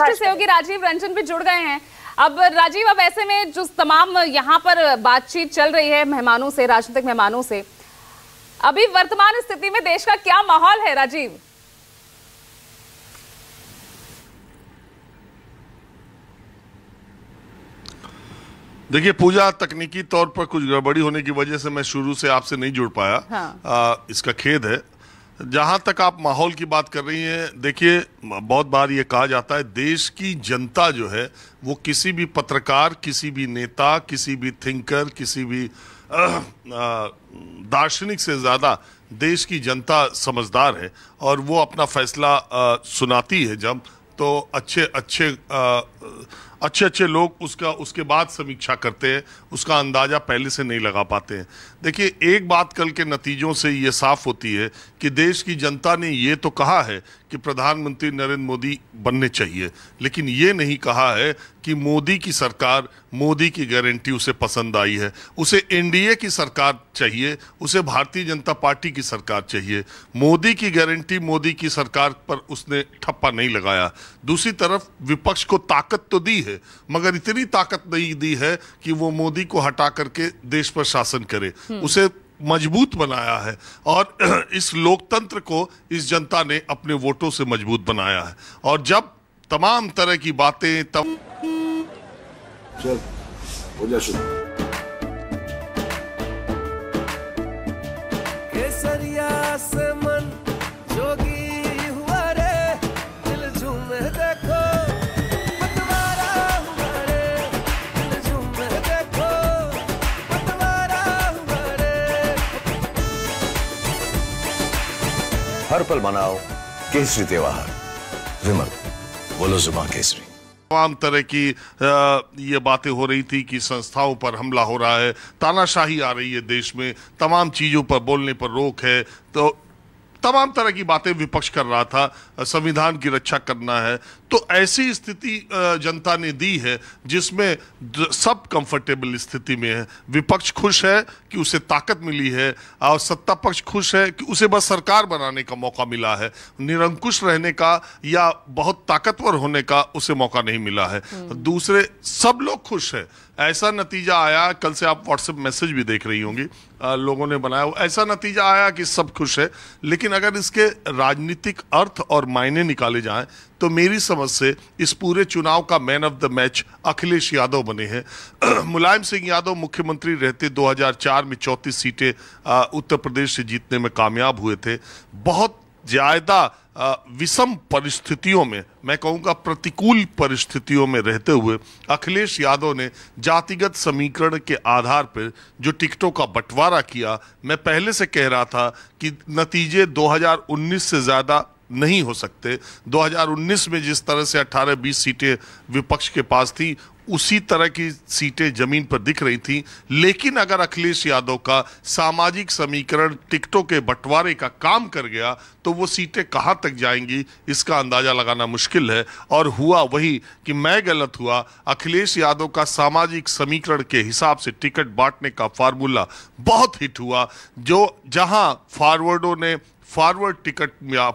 वरिष्ठ सहयोगी राजीव रंजन भी जुड़ गए हैं। अब राजीव अब ऐसे में जो तमाम यहाँ पर बातचीत चल रही है मेहमानों से राजनीतिक मेहमानों से अभी वर्तमान स्थिति में देश का क्या माहौल है राजीव? देखिए पूजा तकनीकी तौर पर कुछ गड़बड़ी होने की वजह से मैं शुरू से आपसे नहीं जुड़ पाया। हाँ। आ, इसका खेद है। जहाँ तक आप माहौल की बात कर रही हैं देखिए बहुत बार ये कहा जाता है देश की जनता जो है वो किसी भी पत्रकार किसी भी नेता किसी भी थिंकर किसी भी दार्शनिक से ज़्यादा देश की जनता समझदार है और वो अपना फैसला आ, सुनाती है जब तो अच्छे अच्छे आ, अच्छे अच्छे लोग उसका, उसके बाद समीक्षा करते हैं, उसका अंदाज़ा पहले से नहीं लगा पाते हैं। देखिए, एक बात कल के नतीजों से ये साफ़ होती है कि देश की जनता ने ये तो कहा है कि प्रधानमंत्री नरेंद्र मोदी बनने चाहिए। लेकिन ये नहीं कहा है कि मोदी की सरकार मोदी की गारंटी उसे पसंद आई है। उसे एनडीए की सरकार चाहिए उसे भारतीय जनता पार्टी की सरकार चाहिए। मोदी की गारंटी मोदी की सरकार पर उसने ठप्पा नहीं लगाया। दूसरी तरफ़ विपक्ष को ताकत तो दी है मगर इतनी ताकत नहीं दी है कि वो मोदी को हटा करके देश पर शासन करे। उसे मज़बूत बनाया है और इस लोकतंत्र को इस जनता ने अपने वोटों से मज़बूत बनाया है। और जब तमाम तरह की बातें तब केसरिया से हर पल मनाओ केसरी त्योहार। विमल, बोलो जुबा केसरी। तमाम तरह की ये बातें हो रही थी कि संस्थाओं पर हमला हो रहा है, तानाशाही आ रही है देश में, तमाम चीज़ों पर बोलने पर रोक है तो तमाम तरह की बातें विपक्ष कर रहा था संविधान की रक्षा करना है। तो ऐसी स्थिति जनता ने दी है जिसमें सब कंफर्टेबल स्थिति में है। विपक्ष खुश है कि उसे ताकत मिली है और सत्ता पक्ष खुश है कि उसे बस सरकार बनाने का मौका मिला है। निरंकुश रहने का या बहुत ताकतवर होने का उसे मौका नहीं मिला है। दूसरे सब लोग खुश है। ऐसा नतीजा आया, कल से आप व्हाट्सएप मैसेज भी देख रही होंगी लोगों ने बनाया। ऐसा नतीजा आया कि सब खुश है, लेकिन अगर इसके राजनीतिक अर्थ और मायने निकाले जाएँ तो मेरी समझ से इस पूरे चुनाव का man of the match Akhilesh Yadav बने हैं मुलायम सिंह यादव मुख्यमंत्री रहते 2004 में 34 सीटें उत्तर प्रदेश से जीतने में कामयाब हुए थे बहुत ज़्यादा विषम परिस्थितियों में, मैं कहूँगा प्रतिकूल परिस्थितियों में रहते हुए, अखिलेश यादव ने जातिगत समीकरण के आधार पर जो टिकटों का बंटवारा किया, मैं पहले से कह रहा था कि नतीजे 2019 से ज़्यादा नहीं हो सकते। 2019 में जिस तरह से 18-20 सीटें विपक्ष के पास थी, उसी तरह की सीटें ज़मीन पर दिख रही थी। लेकिन अगर अखिलेश यादव का सामाजिक समीकरण टिकटों के बंटवारे का काम कर गया तो वो सीटें कहाँ तक जाएँगी, इसका अंदाज़ा लगाना मुश्किल है। और हुआ वही कि मैं गलत हुआ, अखिलेश यादव का सामाजिक समीकरण के हिसाब से टिकट बांटने का फार्मूला बहुत हिट हुआ, जो जहाँ फॉरवर्डों ने फॉरवर्ड टिकट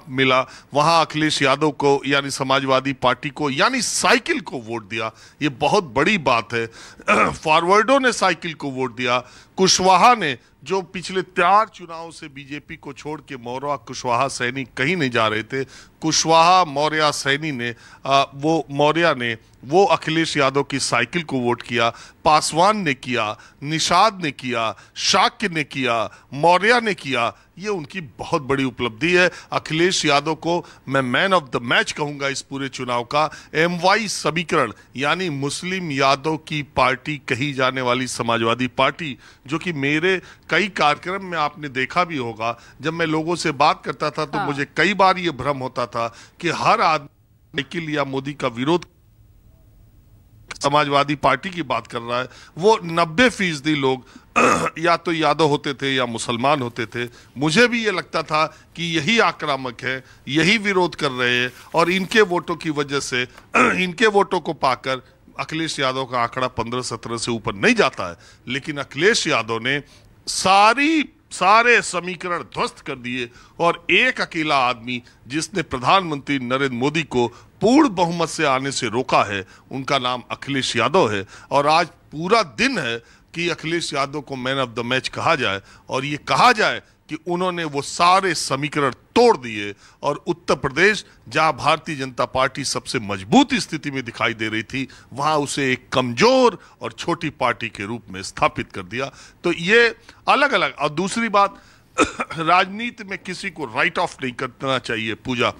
मिला- वहाँ अखिलेश यादव को, यानी समाजवादी पार्टी को, यानी साइकिल को वोट दिया। ये बहुत बड़ी बात है। फॉरवर्डों ने साइकिल को वोट दिया। कुशवाहा ने जो पिछले चार चुनाव से बीजेपी को छोड़ के मौर्या कुशवाहा सैनी कहीं नहीं जा रहे थे कुशवाहा मौर्य सैनी ने आ, वो मौर्य ने वो अखिलेश यादव की साइकिल को वोट किया पासवान ने किया निषाद ने किया शाक्य ने किया मौर्या ने किया ये उनकी बहुत बड़ी उपलब्धि है। अखिलेश यादव को मैं मैन ऑफ़ द मैच कहूँगा इस पूरे चुनाव का। एम वाई समीकरण यानी मुस्लिम यादव की पार्टी कही जाने वाली समाजवादी पार्टी जो कि मेरे कई कार्यक्रम में आपने देखा भी होगा जब मैं लोगों से बात करता था तो हाँ। मुझे कई बार ये भ्रम होता था कि हर आदमी निखिल या मोदी का विरोध समाजवादी पार्टी की बात कर रहा है वो नब्बे फ़ीसदी लोग या तो यादव होते थे या मुसलमान होते थे मुझे भी ये लगता था कि यही आक्रामक है यही विरोध कर रहे हैं और इनके वोटों की वजह से इनके वोटों को पाकर अखिलेश यादव का आंकड़ा पंद्रह सत्रह से ऊपर नहीं जाता है लेकिन अखिलेश यादव ने सारी, सारे समीकरण ध्वस्त कर दिए और एक अकेला आदमी जिसने प्रधानमंत्री नरेंद्र मोदी को पूर्ण बहुमत से आने से रोका है, उनका नाम अखिलेश यादव है। और आज पूरा दिन है कि अखिलेश यादव को मैन ऑफ़ द मैच कहा जाए और ये कहा जाए कि उन्होंने वो सारे समीकरण तोड़ दिए और उत्तर प्रदेश, जहाँ भारतीय जनता पार्टी सबसे मज़बूत स्थिति में दिखाई दे रही थी, वहाँ उसे एक कमज़ोर और छोटी पार्टी के रूप में स्थापित कर दिया। तो ये अलग अलग और दूसरी बात, राजनीति में किसी को राइट ऑफ़ नहीं करना चाहिए पूजा।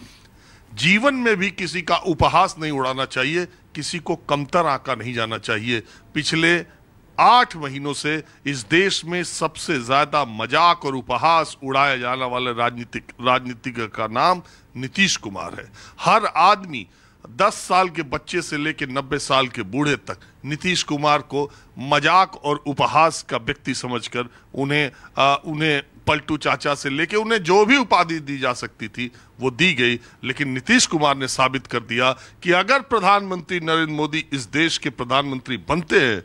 जीवन में भी किसी का उपहास नहीं उड़ाना चाहिए, किसी को कमतर आका नहीं जाना चाहिए। पिछले आठ महीनों से इस देश में सबसे ज़्यादा मज़ाक और उपहास उड़ाया जाने वाले राजनीतिक राजनीतिक का नाम नीतीश कुमार है। हर आदमी दस साल के बच्चे से लेकर नब्बे साल के बूढ़े तक नीतीश कुमार को मज़ाक और उपहास का व्यक्ति समझकर उन्हें आ, उन्हें पलटू चाचा से लेके उन्हें जो भी उपाधि दी जा सकती थी वो दी गई। लेकिन नीतीश कुमार ने साबित कर दिया कि अगर प्रधानमंत्री नरेंद्र मोदी इस देश के प्रधानमंत्री बनते हैं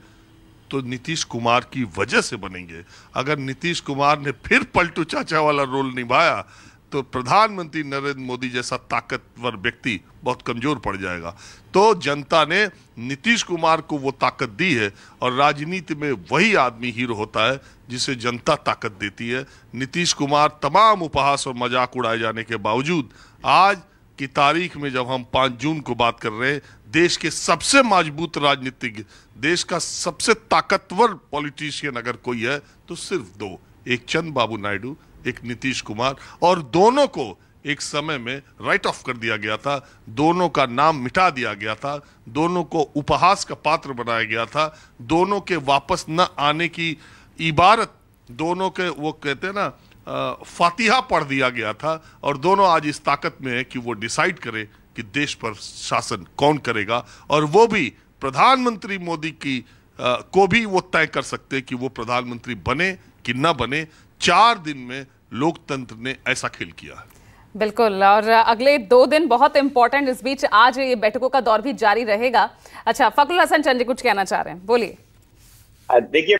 तो नीतीश कुमार की वजह से बनेंगे। अगर नीतीश कुमार ने फिर पलटू चाचा वाला रोल निभाया तो प्रधानमंत्री नरेंद्र मोदी जैसा ताकतवर व्यक्ति बहुत कमज़ोर पड़ जाएगा। तो जनता ने नीतीश कुमार को वो ताकत दी है और राजनीति में वही आदमी हीरो होता है जिसे जनता ताकत देती है। नीतीश कुमार तमाम उपहास और मज़ाक उड़ाए जाने के बावजूद आज की तारीख में जब हम पाँच जून को बात कर रहे हैं, देश के सबसे मज़बूत राजनीतिज्ञ देश का सबसे ताकतवर पॉलिटिशियन अगर कोई है तो सिर्फ़ दो, एक चंद बाबू नायडू, एक नीतीश कुमार, और दोनों को एक समय में राइट ऑफ़ कर दिया गया था, दोनों का नाम मिटा दिया गया था, दोनों को उपहास का पात्र बनाया गया था, दोनों के वापस न आने की इबारत, दोनों के वो कहते हैं ना फातिहा पढ़ दिया गया था और दोनों आज इस ताकत में है कि वो डिसाइड करे कि देश पर शासन कौन करेगा और वो भी प्रधानमंत्री मोदी की आ, को भी वो तय कर सकते कि वो प्रधानमंत्री बने कि न बने। चार दिन में लोकतंत्र ने ऐसा खेल किया है। बिल्कुल और अगले दो दिन बहुत इंपॉर्टेंट इस बीच आज ये बैठकों का दौर भी जारी रहेगा। अच्छा फकरुल हसन चंदी कुछ कहना चाह रहे हैं? बोलिए। देखिए